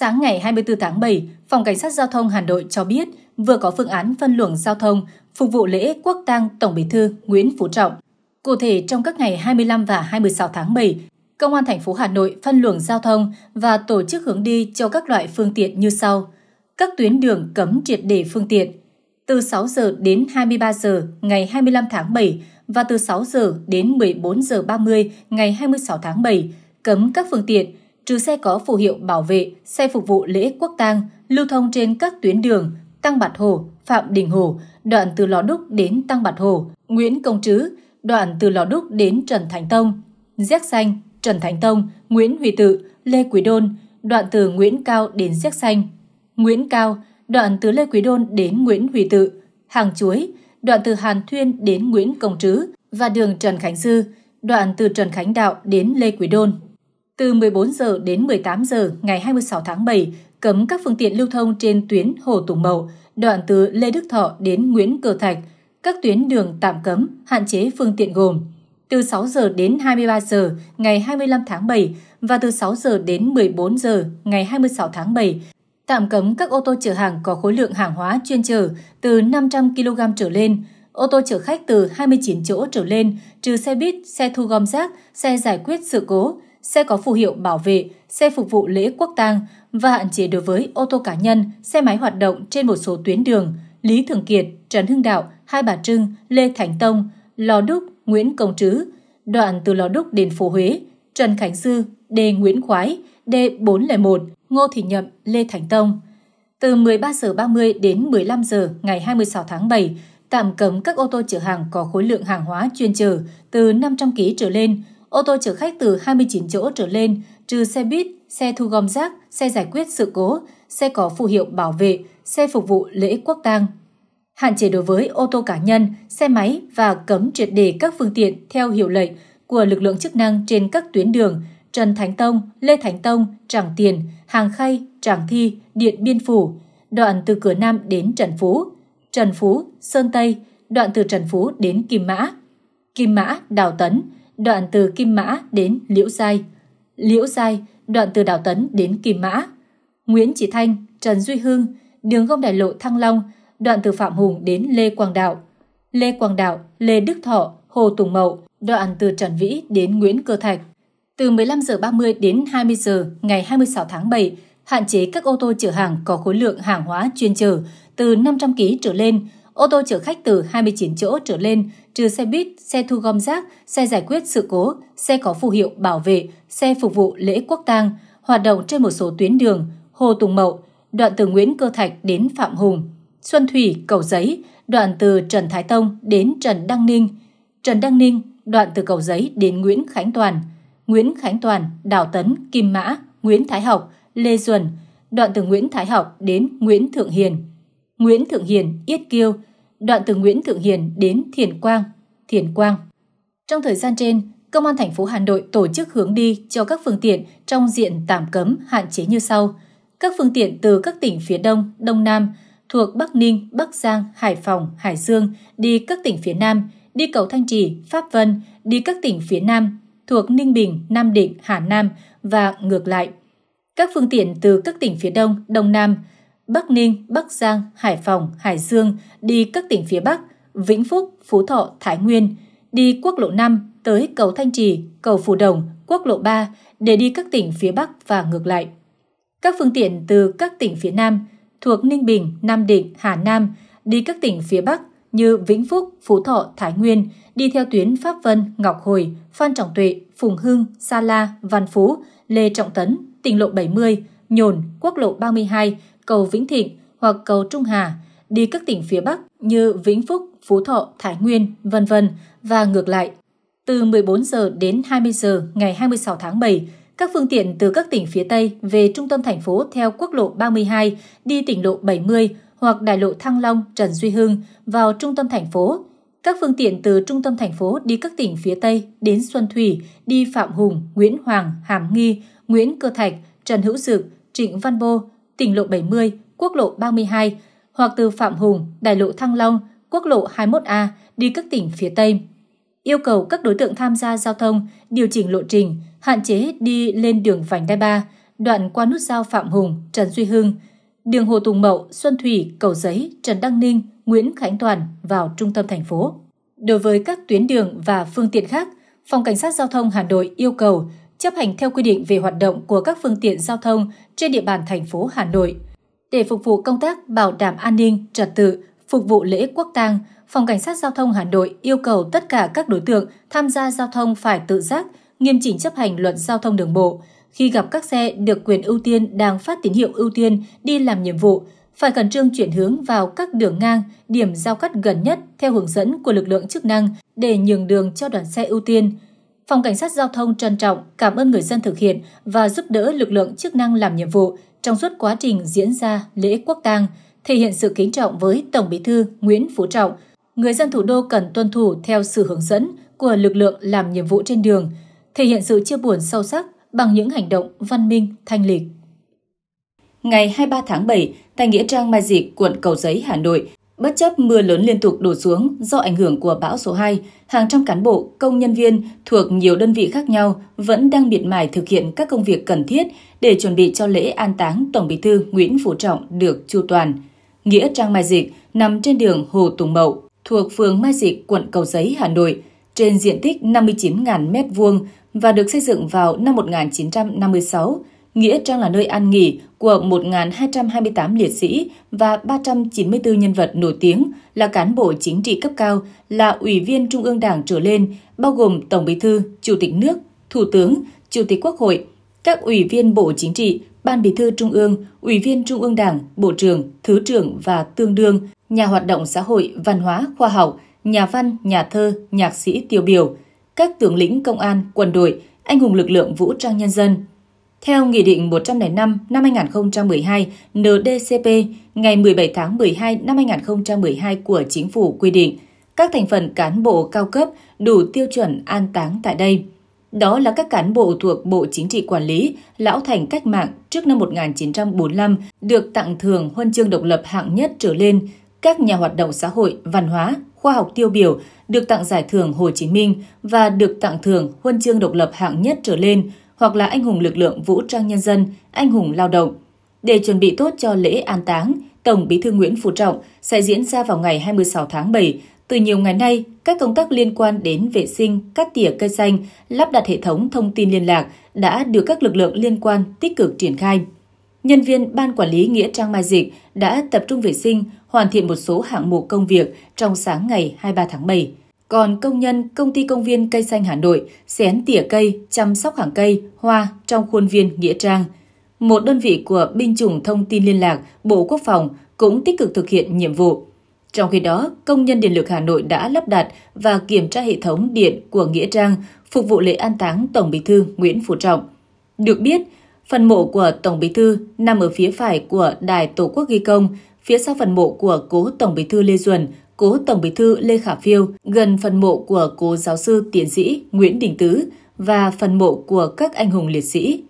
Sáng ngày 24 tháng 7, Phòng Cảnh sát Giao thông Hà Nội cho biết vừa có phương án phân luồng giao thông phục vụ lễ quốc tang Tổng Bí thư Nguyễn Phú Trọng. Cụ thể, trong các ngày 25 và 26 tháng 7, Công an thành phố Hà Nội phân luồng giao thông và tổ chức hướng đi cho các loại phương tiện như sau. Các tuyến đường cấm triệt để phương tiện từ 6 giờ đến 23 giờ ngày 25 tháng 7 và từ 6 giờ đến 14 giờ 30 ngày 26 tháng 7 cấm các phương tiện trừ xe có phù hiệu bảo vệ, xe phục vụ lễ quốc tang lưu thông trên các tuyến đường Tăng Bạt Hồ, Phạm Đình Hồ, đoạn từ Lò Đúc đến Tăng Bạt Hồ, Nguyễn Công Trứ, đoạn từ Lò Đúc đến Trần Thánh Tông, Giếc Xanh, Trần Thánh Tông, Nguyễn Huy Tự, Lê Quý Đôn, đoạn từ Nguyễn Cao đến Giếc Xanh, Nguyễn Cao, đoạn từ Lê Quý Đôn đến Nguyễn Huy Tự, Hàng Chuối, đoạn từ Hàn Thuyên đến Nguyễn Công Trứ và đường Trần Khánh Dư, đoạn từ Trần Khánh Đạo đến Lê Quý Đôn. Từ 14 giờ đến 18 giờ ngày 26 tháng 7, cấm các phương tiện lưu thông trên tuyến Hồ Tùng Mậu, đoạn từ Lê Đức Thọ đến Nguyễn Cờ Thạch. Các tuyến đường tạm cấm, hạn chế phương tiện gồm từ 6 giờ đến 23 giờ ngày 25 tháng 7 và từ 6 giờ đến 14 giờ ngày 26 tháng 7 tạm cấm các ô tô chở hàng có khối lượng hàng hóa chuyên chở từ 500 kg trở lên, ô tô chở khách từ 29 chỗ trở lên, trừ xe buýt, xe thu gom rác, xe giải quyết sự cố, xe có phù hiệu bảo vệ, xe phục vụ lễ quốc tang và hạn chế đối với ô tô cá nhân, xe máy hoạt động trên một số tuyến đường Lý Thường Kiệt, Trần Hưng Đạo, Hai Bà Trưng, Lê Thánh Tông, Lò Đúc, Nguyễn Công Trứ, đoạn từ Lò Đúc đến phố Huế, Trần Khánh Dư, D. Nguyễn Khoái, D401, Ngô Thị Nhậm, Lê Thánh Tông. Từ 13 giờ 30 đến 15 giờ ngày 26 tháng 7, tạm cấm các ô tô chở hàng có khối lượng hàng hóa chuyên chở từ 500 kg trở lên, ô tô chở khách từ 29 chỗ trở lên, trừ xe buýt, xe thu gom rác, xe giải quyết sự cố, xe có phù hiệu bảo vệ, xe phục vụ lễ quốc tang. Hạn chế đối với ô tô cá nhân, xe máy và cấm triệt để các phương tiện theo hiệu lệnh của lực lượng chức năng trên các tuyến đường Trần Thánh Tông, Lê Thánh Tông, Tràng Tiền, Hàng Khay, Tràng Thi, Điện Biên Phủ, đoạn từ cửa Nam đến Trần Phú, Trần Phú, Sơn Tây, đoạn từ Trần Phú đến Kim Mã, Kim Mã, Đào Tấn, đoạn từ Kim Mã đến Liễu Giai, Liễu Giai, đoạn từ Đào Tấn đến Kim Mã, Nguyễn Chỉ Thanh, Trần Duy Hưng, đường gom đại lộ Thăng Long, đoạn từ Phạm Hùng đến Lê Quang Đạo, Lê Quang Đạo, Lê Đức Thọ, Hồ Tùng Mậu, đoạn từ Trần Vĩ đến Nguyễn Cơ Thạch, từ 15 giờ 30 đến 20 giờ ngày 26 tháng 7, hạn chế các ô tô chở hàng có khối lượng hàng hóa chuyên chở từ 500 kg trở lên, ô tô chở khách từ 29 chỗ trở lên, trừ xe buýt, xe thu gom rác, xe giải quyết sự cố, xe có phù hiệu bảo vệ, xe phục vụ lễ quốc tang, hoạt động trên một số tuyến đường Hồ Tùng Mậu, đoạn từ Nguyễn Cơ Thạch đến Phạm Hùng, Xuân Thủy, Cầu Giấy, đoạn từ Trần Thái Tông đến Trần Đăng Ninh, Trần Đăng Ninh, đoạn từ Cầu Giấy đến Nguyễn Khánh Toàn, Nguyễn Khánh Toàn, Đào Tấn, Kim Mã, Nguyễn Thái Học, Lê Duẩn, đoạn từ Nguyễn Thái Học đến Nguyễn Thượng Hiền, Nguyễn Thượng Hiền, Yết Kiêu, đoạn từ Nguyễn Thượng Hiền đến Thiền Quang, Thiền Quang. Trong thời gian trên, Công an thành phố Hà Nội tổ chức hướng đi cho các phương tiện trong diện tạm cấm hạn chế như sau. Các phương tiện từ các tỉnh phía Đông, Đông Nam thuộc Bắc Ninh, Bắc Giang, Hải Phòng, Hải Dương đi các tỉnh phía Nam, đi cầu Thanh Trì, Pháp Vân, đi các tỉnh phía Nam, thuộc Ninh Bình, Nam Định, Hà Nam và ngược lại. Các phương tiện từ các tỉnh phía Đông, Đông Nam, Bắc Ninh, Bắc Giang, Hải Phòng, Hải Dương đi các tỉnh phía Bắc, Vĩnh Phúc, Phú Thọ, Thái Nguyên, đi quốc lộ 5 tới cầu Thanh Trì, cầu Phù Đồng, quốc lộ 3 để đi các tỉnh phía Bắc và ngược lại. Các phương tiện từ các tỉnh phía Nam thuộc Ninh Bình, Nam Định, Hà Nam đi các tỉnh phía Bắc như Vĩnh Phúc, Phú Thọ, Thái Nguyên đi theo tuyến Pháp Vân, Ngọc Hồi, Phan Trọng Tuệ, Phùng Hưng, Sa La, Văn Phú, Lê Trọng Tấn, tỉnh lộ 70, Nhồn, quốc lộ 32, cầu Vĩnh Thịnh hoặc cầu Trung Hà đi các tỉnh phía Bắc như Vĩnh Phúc, Phú Thọ, Thái Nguyên, vân vân và ngược lại. Từ 14 giờ đến 20 giờ ngày 26 tháng 7, các phương tiện từ các tỉnh phía Tây về trung tâm thành phố theo quốc lộ 32 đi tỉnh lộ 70 hoặc đại lộ Thăng Long, Trần Duy Hưng vào trung tâm thành phố. Các phương tiện từ trung tâm thành phố đi các tỉnh phía Tây đến Xuân Thủy, đi Phạm Hùng, Nguyễn Hoàng, Hàm Nghi, Nguyễn Cơ Thạch, Trần Hữu Dực, Trịnh Văn Bô, tỉnh lộ 70, quốc lộ 32 hoặc từ Phạm Hùng, đại lộ Thăng Long, quốc lộ 21A đi các tỉnh phía Tây. Yêu cầu các đối tượng tham gia giao thông điều chỉnh lộ trình, hạn chế đi lên đường vành đai 3, đoạn qua nút giao Phạm Hùng, Trần Duy Hưng, đường Hồ Tùng Mậu, Xuân Thủy, Cầu Giấy, Trần Đăng Ninh, Nguyễn Khánh Toàn vào trung tâm thành phố. Đối với các tuyến đường và phương tiện khác, Phòng Cảnh sát Giao thông Hà Nội yêu cầu chấp hành theo quy định về hoạt động của các phương tiện giao thông trên địa bàn thành phố Hà Nội. Để phục vụ công tác bảo đảm an ninh, trật tự, phục vụ lễ quốc tang, Phòng Cảnh sát Giao thông Hà Nội yêu cầu tất cả các đối tượng tham gia giao thông phải tự giác, nghiêm chỉnh chấp hành luật giao thông đường bộ. Khi gặp các xe được quyền ưu tiên đang phát tín hiệu ưu tiên đi làm nhiệm vụ, phải khẩn trương chuyển hướng vào các đường ngang, điểm giao cắt gần nhất theo hướng dẫn của lực lượng chức năng để nhường đường cho đoàn xe ưu tiên. Phòng Cảnh sát Giao thông trân trọng cảm ơn người dân thực hiện và giúp đỡ lực lượng chức năng làm nhiệm vụ trong suốt quá trình diễn ra lễ quốc tang, thể hiện sự kính trọng với Tổng Bí thư Nguyễn Phú Trọng. Người dân thủ đô cần tuân thủ theo sự hướng dẫn của lực lượng làm nhiệm vụ trên đường, thể hiện sự chia buồn sâu sắc bằng những hành động văn minh, thanh lịch. Ngày 23 tháng 7, tại Nghĩa Trang Mai Dịch, quận Cầu Giấy, Hà Nội, bất chấp mưa lớn liên tục đổ xuống do ảnh hưởng của bão số 2, hàng trăm cán bộ, công nhân viên thuộc nhiều đơn vị khác nhau vẫn đang miệt mài thực hiện các công việc cần thiết để chuẩn bị cho lễ an táng Tổng Bí thư Nguyễn Phú Trọng được chu toàn. Nghĩa Trang Mai Dịch nằm trên đường Hồ Tùng Mậu, thuộc phường Mai Dịch, quận Cầu Giấy, Hà Nội, trên diện tích 59.000 m2 và được xây dựng vào năm 1956 Nghĩa Trang là nơi an nghỉ của 1.228 liệt sĩ và 394 nhân vật nổi tiếng là cán bộ chính trị cấp cao, là ủy viên Trung ương Đảng trở lên, bao gồm Tổng bí thư, Chủ tịch nước, Thủ tướng, Chủ tịch Quốc hội, các ủy viên Bộ Chính trị, Ban Bí thư Trung ương, Ủy viên Trung ương Đảng, Bộ trưởng, Thứ trưởng và tương đương, nhà hoạt động xã hội, văn hóa, khoa học, nhà văn, nhà thơ, nhạc sĩ tiêu biểu, các tướng lĩnh công an, quân đội, anh hùng lực lượng vũ trang nhân dân, theo Nghị định 105 năm 2012 NDCP ngày 17 tháng 12 năm 2012 của Chính phủ quy định, các thành phần cán bộ cao cấp đủ tiêu chuẩn an táng tại đây. Đó là các cán bộ thuộc Bộ Chính trị Quản lý, lão thành cách mạng trước năm 1945 được tặng thưởng huân chương độc lập hạng nhất trở lên, các nhà hoạt động xã hội, văn hóa, khoa học tiêu biểu được tặng giải thưởng Hồ Chí Minh và được tặng thưởng huân chương độc lập hạng nhất trở lên hoặc là anh hùng lực lượng vũ trang nhân dân, anh hùng lao động. Để chuẩn bị tốt cho lễ an táng, Tổng Bí thư Nguyễn Phú Trọng sẽ diễn ra vào ngày 26 tháng 7. Từ nhiều ngày nay, các công tác liên quan đến vệ sinh, cắt tỉa cây xanh, lắp đặt hệ thống thông tin liên lạc đã được các lực lượng liên quan tích cực triển khai. Nhân viên Ban Quản lý Nghĩa Trang Mai Dịch đã tập trung vệ sinh, hoàn thiện một số hạng mục công việc trong sáng ngày 23 tháng 7. Còn công nhân công ty công viên cây xanh Hà Nội xén tỉa cây, chăm sóc hàng cây, hoa trong khuôn viên Nghĩa Trang. Một đơn vị của binh chủng thông tin liên lạc Bộ Quốc phòng cũng tích cực thực hiện nhiệm vụ. Trong khi đó, công nhân điện lực Hà Nội đã lắp đặt và kiểm tra hệ thống điện của Nghĩa Trang phục vụ lễ an táng Tổng Bí thư Nguyễn Phú Trọng. Được biết, phần mộ của Tổng Bí thư nằm ở phía phải của Đài Tổ quốc ghi công, phía sau phần mộ của cố Tổng Bí thư Lê Duẩn cố Tổng Bí thư Lê Khả Phiêu gần phần mộ của cố giáo sư tiến sĩ Nguyễn Đình Tứ và phần mộ của các anh hùng liệt sĩ.